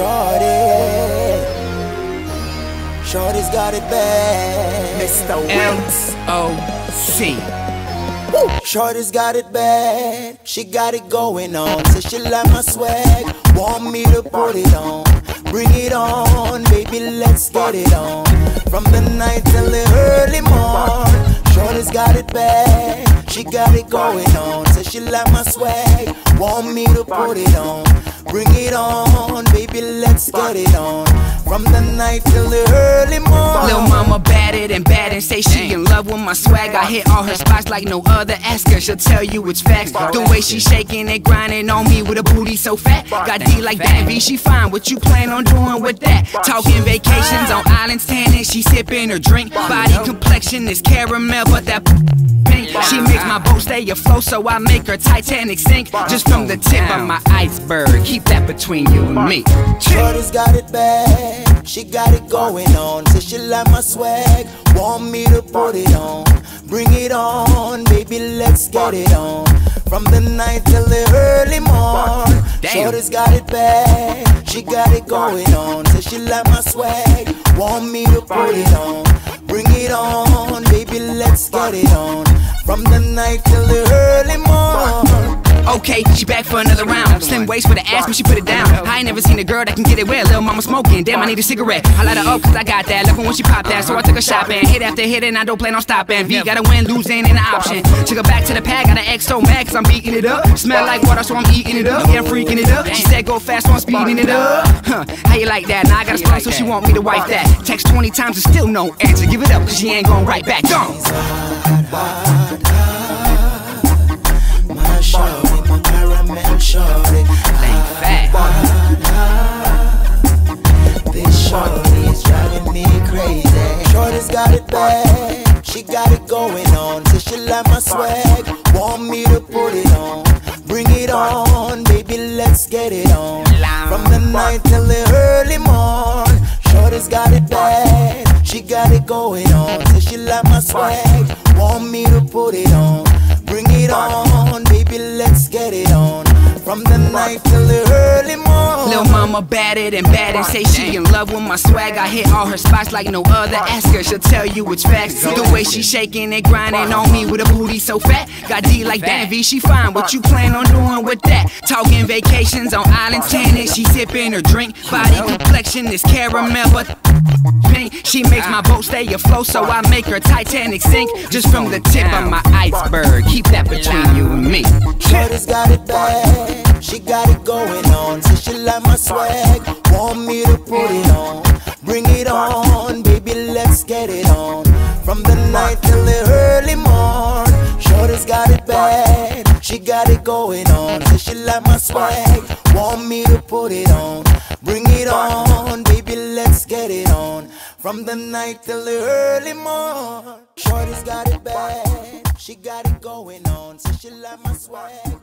Shorty. Shorty's got it bad. Mr. L-O-C. Shorty's got it bad. She got it going on. Says she like my swag. Want me to put it on. Bring it on, baby, let's get it on. From the night till the early morn. Shorty's got it bad. She got it going on. Says she like my swag. Want me to put it on. Bring it on, let's get it on. From the night till the early morning. Lil' mama bad it and bad and say she in love with my swag. I hit all her spots like no other. Ask her, she'll tell you it's facts. The way she shaking and grinding on me with a booty so fat. Got D like that V, she fine. What you plan on doing with that? Talking vacations on islands, tanning. She sipping her drink. Body complexion is caramel, but that. She makes my boat stay afloat, so I make her Titanic sink. Just from the tip of my iceberg. Keep that between you and me. Shorty's got it bad, she got it going on. Says she like my swag, want me to put it on. Bring it on, baby, let's get it on. From the night till the early morn. Shorty's got it bad, she got it going on. Says she like my swag, want me to put it on. Bring it on, baby, let's get it on. From the night till the early. Okay, she back for another round. Slim waist for the ass, but she put it down. I ain't never seen a girl that can get it well. Little mama smoking, damn, I need a cigarette. I light her up cause I got that. Love her when she pop that, so I took a shot and hit after hit, and I don't plan on stopping. V gotta win, losing ain't an option. Took her back to the pack, got an X so mad cause I'm beating it up. Smell like water, so I'm eating it up. Yeah, I'm freaking it up. She said go fast, so I'm speeding it up. Huh, how you like that? Now I got a spot, so she want me to wipe that. Text 20 times and still no answer. Give it up cause she ain't going right back. Gone. Bad, she got it going on. Says she like my swag, want me to put it on. Bring it on, baby, let's get it on. From the night till the early morn. Shorty's got it bad, she got it going on. Says she like my swag, want me to put it on. Bring it on, baby, let's get it on. From the night till the early morn. Lil' mama bad it and bad and say she in love with my swag. I hit all her spots like no other. Ask her, she'll tell you it's facts. The way she shaking and grinding on me with a booty so fat. Got D like that V, she fine. What you plan on doing with that? Talking vacations on islands, tanning. She sipping her drink. Body complexion is caramel, but pink. She makes my boat stay afloat, so I make her Titanic sink. Just from the tip of my iceberg. Keep that between you and me. Shorty's got it bad, she got it going on. Says she like my swag, want me to put it on. Bring it on, baby, let's get it on. From the night till the early morn. Shorty's got it bad, she got it going on. Says she like my swag, want me to put it on. Bring it on, baby, let's get it on. From the night till the early morn. Shorty's got it bad, she got it going on. Says she like my swag,